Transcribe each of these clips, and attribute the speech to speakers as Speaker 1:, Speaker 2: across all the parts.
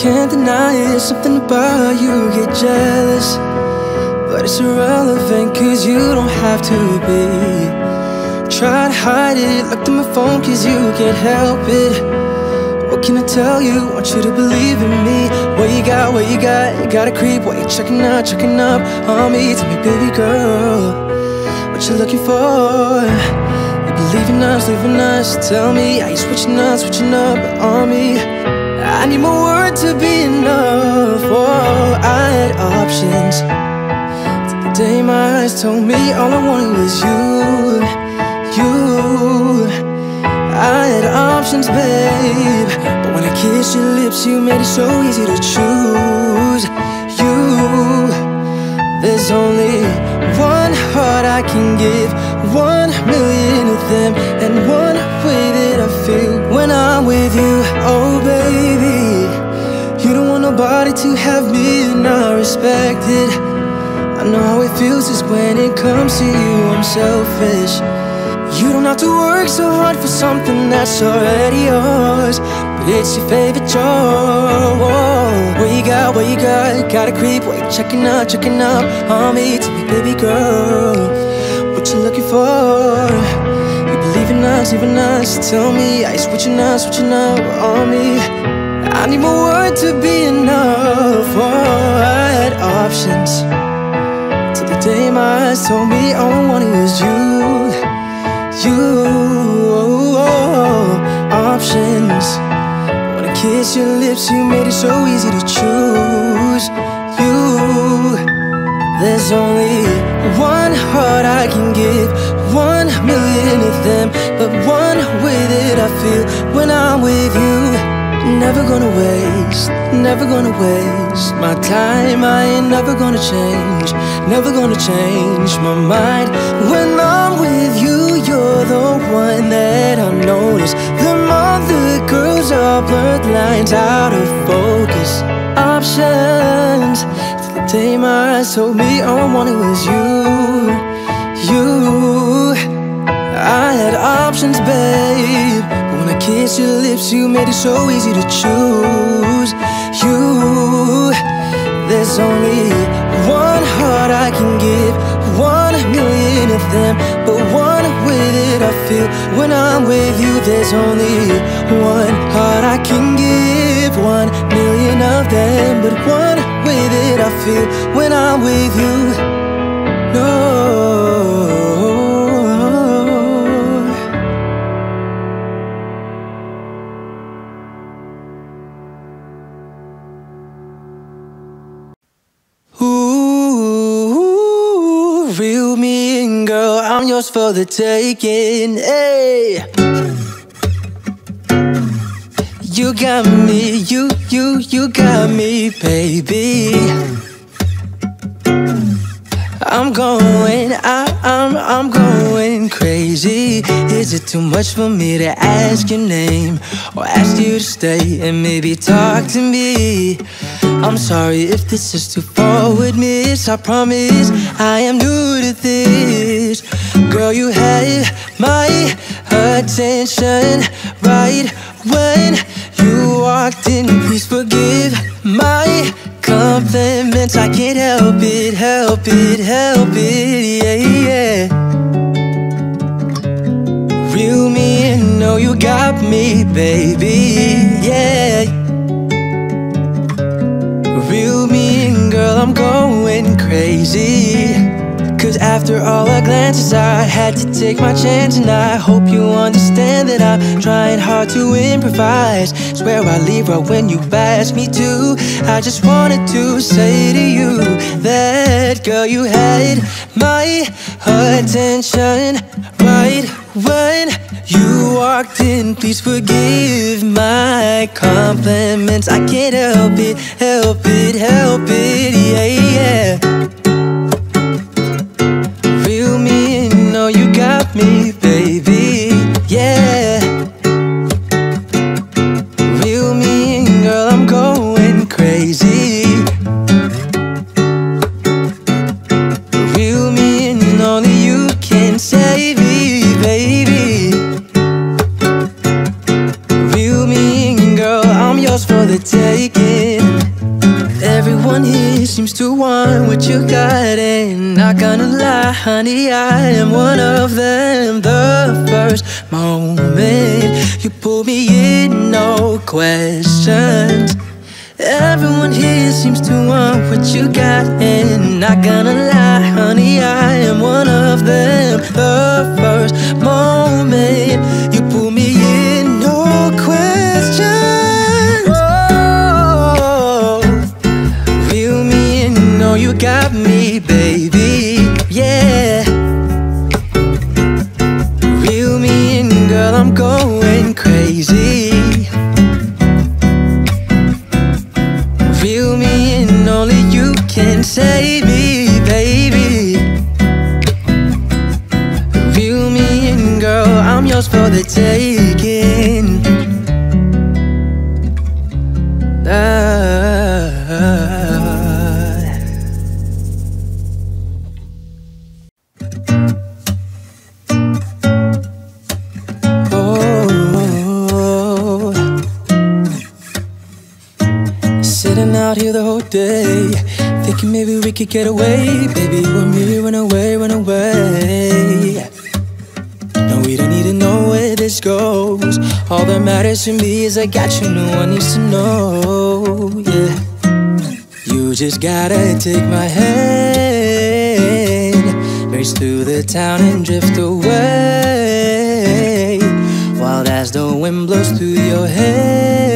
Speaker 1: can't deny it, something about you get jealous. But it's irrelevant, cause you don't have to be. Try to hide it, looked at my phone, cause you can't help it. What can I tell you? Want you to believe in me. What you got, what you got? You got a creep, what you checking out, checking up on me? Tell me, baby girl, what you looking for? You believe in us, leaving us. Tell me, are you switching up, switching up on me? I need more word to be enough. Oh, I had options. Till the day my eyes told me all I wanted was you, you. I had options, babe. But when I kissed your lips, you made it so easy to choose. You, there's only one heart I can give, one million of them, and I. I know how it feels just when it comes to you, I'm selfish. You don't have to work so hard for something that's already yours. But it's your favorite chore. What you got, what you got? Got a creep, what you checking out, checking up on me? Tell me, baby girl, what you looking for? You believe in us, even us. Tell me, you switching up, switching up on me? I need more word to be enough. Oh, I had options. Till the day my eyes told me all I wanted was you you options. When I kiss your lips, you made it so easy to choose. You, there's only one heart I can give, one million of them, but one way that I feel when I'm with you. Never gonna waste, never gonna waste my time. I ain't never gonna change, never gonna change my mind. When I'm with you, you're the one that I notice. The other girls are blurred lines out of focus. Options. The day my eyes told me all I wanted was you, you. I had options, babe. Kissed your lips, you made it so easy to choose. You, there's only one heart I can give, one million of them. But one way that I feel when I'm with you, there's only one heart I can give, one million of them. But one way that I feel when I'm with you, no. For the taking. Hey, you got me, you, you, you got me, baby. I'm going, I, I'm, I'm going crazy. Is it too much for me to ask your name or ask you to stay and maybe talk to me? I'm sorry if this is too forward, miss. I promise I am new to this. Girl, you had my attention right when you walked in. Please forgive my compliments. I can't help it, help it, help it, yeah, yeah. Me in, know you got me, baby, yeah. Going crazy. Cause after all our glances, I had to take my chance. And I hope you understand that I'm trying hard to improvise. Swear I leave right when you ask me to. I just wanted to say to you that, girl, you had my attention right when you walked in. Please forgive my compliments. I can't help it, help it, help it, yeah, yeah. Seems to want what you got And not gonna lie, honey, I am one of them. The first day, thinking maybe we could get away. Baby, you and me, run away, run away. No, we don't need to know where this goes. All that matters to me is I got you, no one needs to know. Yeah, you just gotta take my hand, race through the town and drift away. While as the wind blows through your hair,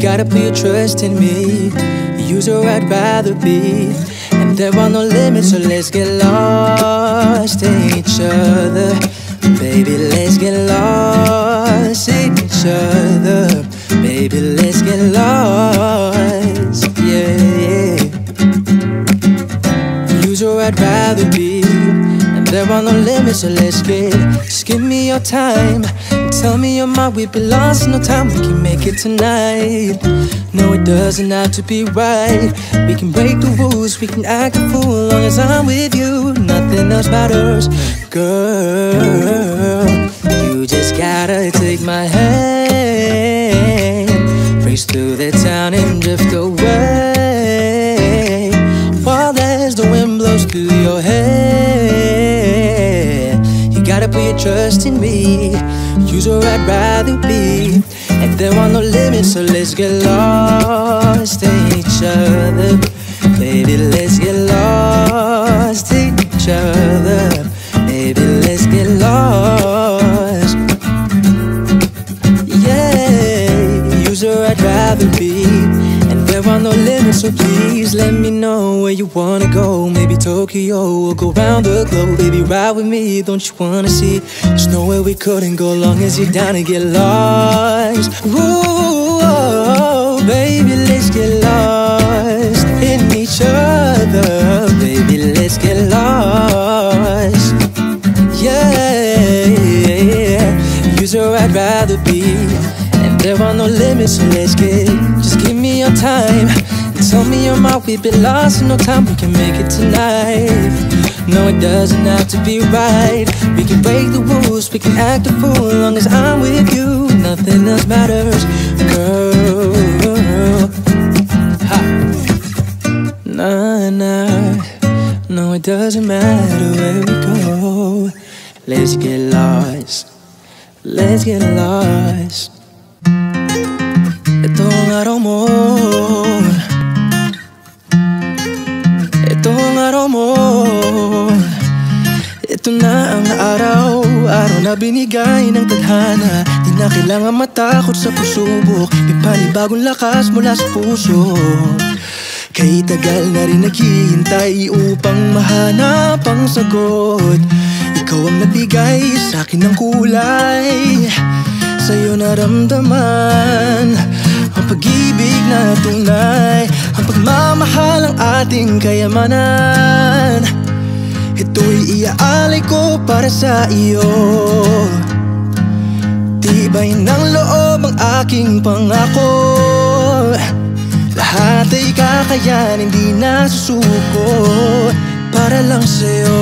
Speaker 1: gotta put your trust in me. Use where I'd rather be. And there are no limits, so let's get lost in each other. Baby, let's get lost in each other. Baby, let's get lost. Yeah, yeah. Use where I'd rather be. There are no limits, so let's get. Just give me your time. Tell me you're mine. We've been lost no time. We can make it tonight. No, it doesn't have to be right. We can break the rules. We can act a fool. Long as I'm with you, nothing else matters. Girl, you just gotta take my hand. Race through the town and trust in me. Use where I'd rather be. And there are no limits, so let's get lost in each other. Baby, let's get lost in each other. Baby, let's get lost. Yeah, use where I'd rather be. There are no limits, so please let me know where you wanna go. Maybe Tokyo or go round the globe. Baby, ride with me, don't you wanna see? There's nowhere we couldn't go long as you're down to get lost. Ooh, oh, baby, let's get lost in each other. Baby, let's get lost. Yeah, use where I'd rather be. And there are no limits, so let's get. Give me your time. And tell me you're mine. We've been lost in no time. We can make it tonight. No, it doesn't have to be right. We can break the rules. We can act a fool. Long as I'm with you, nothing else matters, girl. Ha. Nah, nah. No, it doesn't matter where we go. Let's get lost. Let's get lost. Ang araw mo. Ito ang araw mo. Ito na ang araw, araw na binigay ng tadhana Di na kailangan matakot sa pagsubok May panibagong lakas mula sa puso Kay tagal na rin naghihintay upang mahanap ang sagot Ikaw ang nagbigay sa akin ng kulay Sa'yo naramdaman Ang pag-ibig na tunay Ang pagmamahal ng ating kayamanan. Ito'y iaalay ko para sa iyo. Tibay ng loob ang aking pangako. Lahat ay kakayan, hindi na susuko Para lang sa'yo.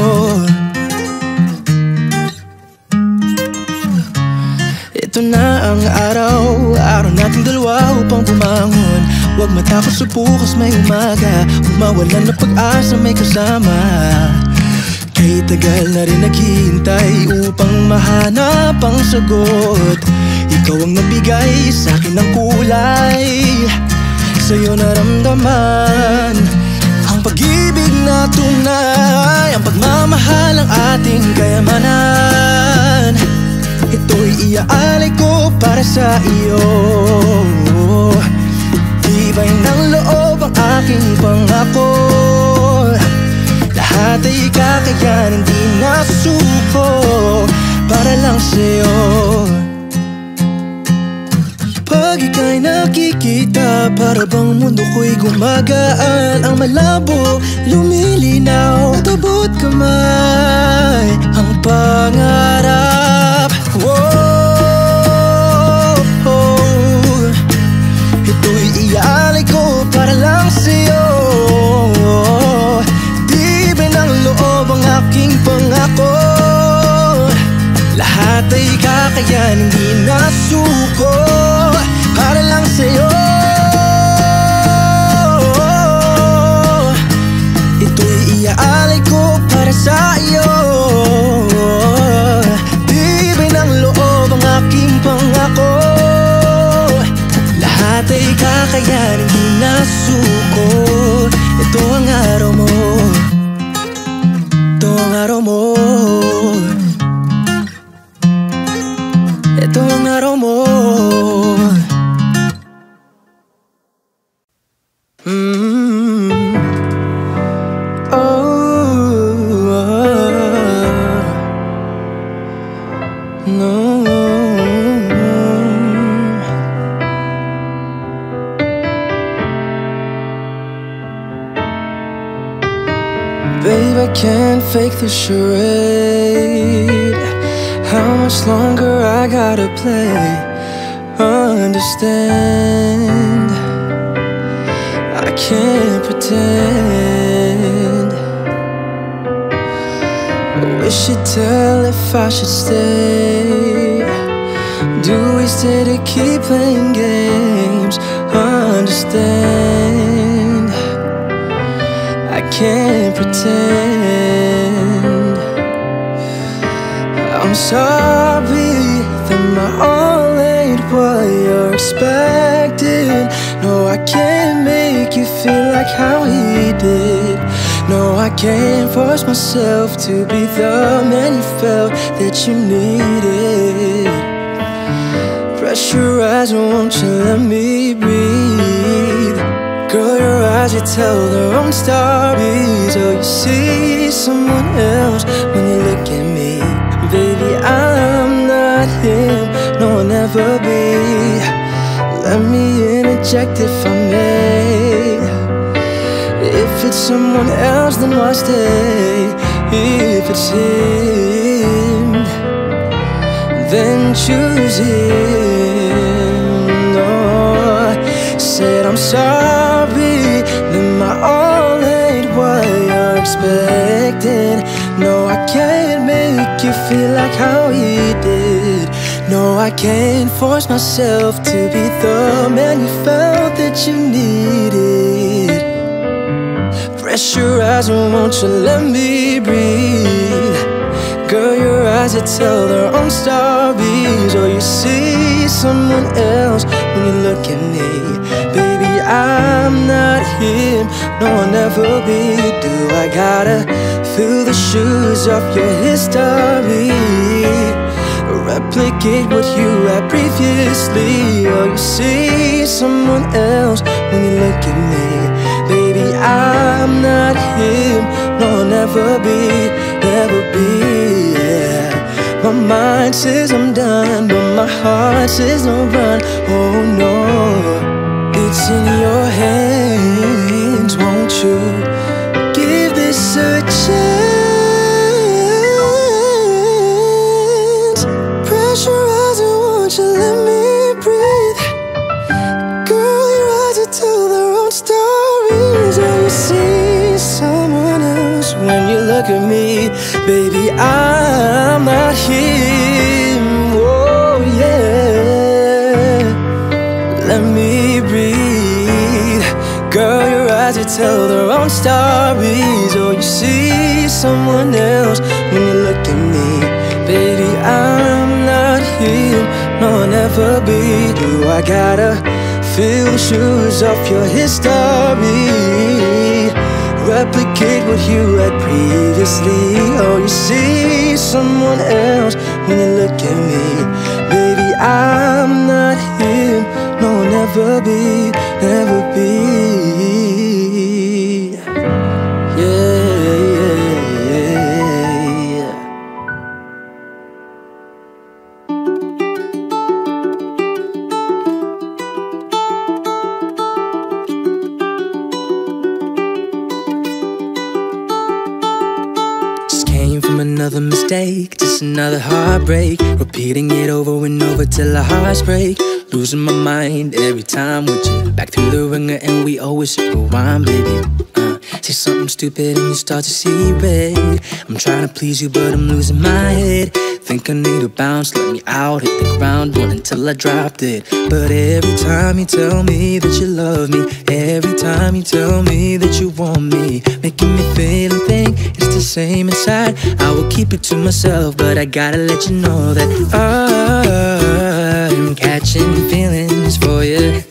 Speaker 1: Ito na ang araw, araw nating dalawa Huwag matakot sa bukas may umaga. Huwag mawalan ng pag-asa may kasama. Kay tagal na rin naghihintay Upang mahanap ang sagot. Ikaw ang nabigay sa akin ng kulay. Sa'yo naramdaman Ang pag-ibig na tunay. Ang pagmamahal ng ating kayamanan. Ito'y iaalay ko para sa iyo Tibay ng loob ang aking pangako. Lahat ay kakayanin, di nasuko Para lang sa'yo. Pag ika'y nakikita Para bang mundo ko'y gumagaan? Ang malabo, lumilinaw At abot kamay Ang pangarap. Whoa, kakayanin, hindi nasuko Para lang sa'yo. Ito'y iaalay ko para sa iyo Tibay ng loob ang aking pangako. Lahat ay kakayanin, di nasuko Babe, I can't fake the charade. How much longer I gotta play? Understand. I can't pretend. Wish you'd tell if I should stay. Do we stay to keep playing games? Understand. Can't pretend. I'm sorry that my all ain't what you're expecting. No, I can't make you feel like how he did. No, I can't force myself to be the man you felt that you needed. Pressurize, won't you let me breathe? Girl, your eyes, you tell their own stories. Oh, you see someone else when you look at me. Baby, I'm not him, no, I'll never be. Let me interject if I may. If it's someone else, then why stay? If it's him, then choose him. No, said I'm sorry expecting. No, I can't make you feel like how he did. No, I can't force myself to be the man you felt that you needed. Pressurize, won't you let me breathe? Girl, your eyes that tell their own stories. Or you see someone else when you look at me. I'm not him, no, I'll never be. Do I gotta fill the shoes of your history? Replicate what you had previously. Or you see someone else when you look at me. Baby, I'm not him, no, I'll never be, never be. Yeah. My mind says I'm done, but my heart says no run. Oh no, it's in your hands, won't you give this a chance? Pressurize, won't you let me breathe? Girl, your eyes are tell their own stories. Oh, you see someone else when you look at me, baby. I'm not him. Stories. Oh, you see someone else when you look at me. Baby, I'm not here, no, I'll never be. Do I gotta the shoes of your history? Replicate what you had previously. Oh, you see someone else when you look at me. Baby, I'm not him, no, I'll never be, never be. Till our hearts break. Losing my mind every time with you. Back through the ringer, and we always rewind, baby. Uh, say something stupid and you start to see red. I'm trying to please you, but I'm losing my head. Think I need a bounce, let me out, hit the ground, run until I dropped it. But every time you tell me that you love me, every time you tell me that you want me, making me feel and think it's the same inside. I will keep it to myself, but I gotta let you know that I'm catching feelings for you.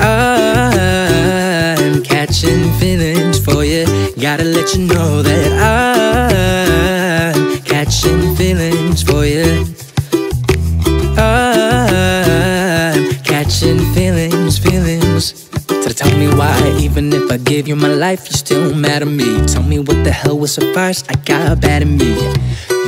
Speaker 1: I'm catching feelings for you. Gotta let you know that I'm catching feelings for you. I'm catching feelings, feelings. So tell me why, even if I give you my life, you still mad at me. Tell me what the hell was so first I got bad at me.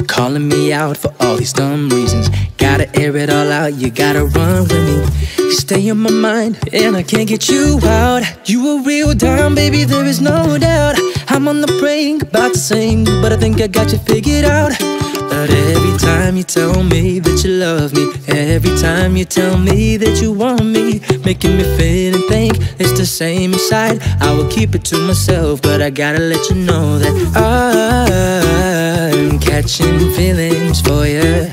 Speaker 1: Calling me out for all these dumb reasons. Gotta air it all out, you gotta run with me. You stay in my mind, and I can't get you out. You a real dime, baby, there is no doubt. I'm on the brink, about to sing, but I think I got you figured out. But every time you tell me that you love me, every time you tell me that you want me, making me feel and think it's the same inside. I will keep it to myself, but I gotta let you know that I'm catching feelings for you.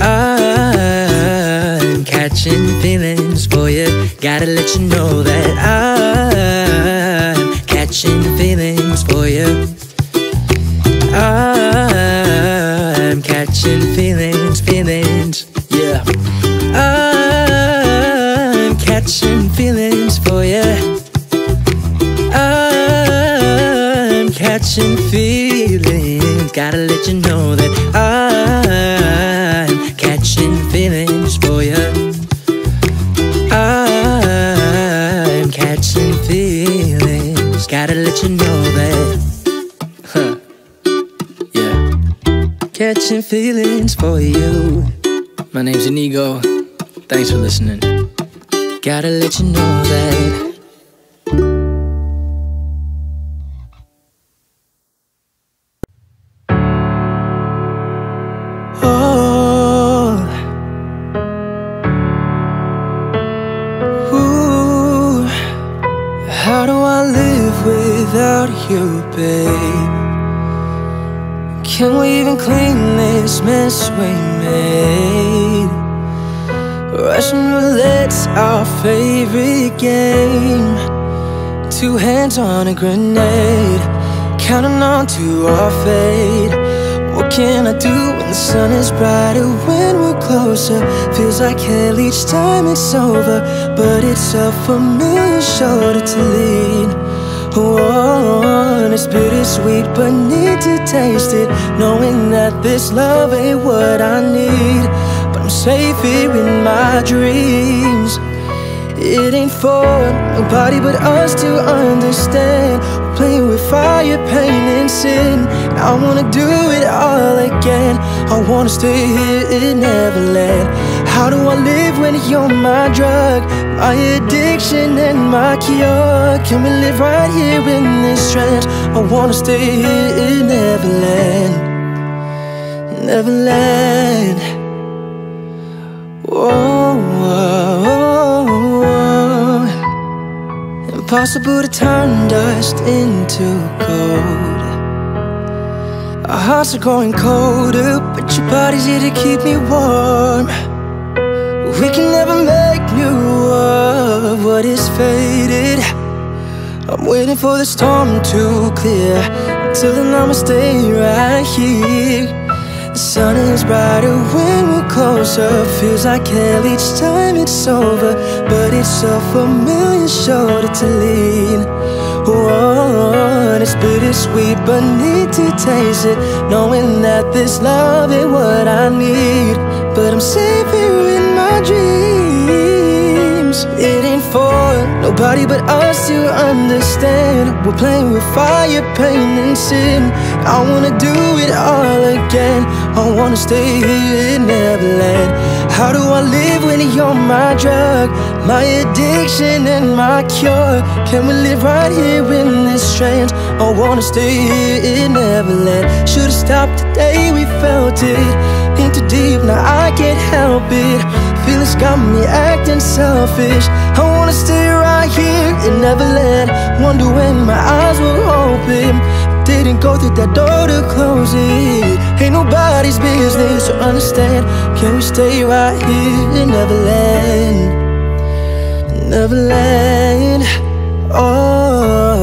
Speaker 1: I'm catching feelings for you. Gotta let you know that I'm Catching feelings for you. My name's Inigo. Thanks for listening. Gotta let you know that. Two hands on a grenade, counting on to our fate. What can I do when the sun is brighter, when we're closer? Feels like hell each time it's over, but it's a familiar shoulder to lean. Oh, it's bittersweet, but need to taste it. Knowing that this love ain't what I need, but I'm safe here in my dreams. It ain't for nobody but us to understand. We're playing with fire, pain, and sin. I wanna do it all again. I wanna stay here in Neverland. How do I live when you're my drug, my addiction, and my cure? Can we live right here in this trance? I wanna stay here in Neverland. Neverland. Whoa, whoa, Impossible to turn dust into gold. Our hearts are growing colder, but your body's here to keep me warm. We can never make new of what is faded. I'm waiting for the storm to clear. Till then, I'ma stay right here. The sun is brighter closer. Feels like hell each time it's over. But it's a familiar shoulder to lean. Oh, it's bittersweet, but need to taste it. Knowing that this love is what I need. But I'm safe here in my dreams. It ain't for Nobody but us to understand We're playing with fire, pain and sin I wanna do it all again. I wanna stay here in Neverland. How do I live when you're my drug? My addiction and my cure. Can we live right here in this trance? I wanna stay here in Neverland. Should've stopped the day we felt it. In too deep, now I can't help it. Feelings got me acting selfish. I wanna stay right here in Neverland. Wonder when my eyes will open Didn't go through that door to close it. Ain't nobody's business to understand. Can we stay right here in Neverland? Neverland. Oh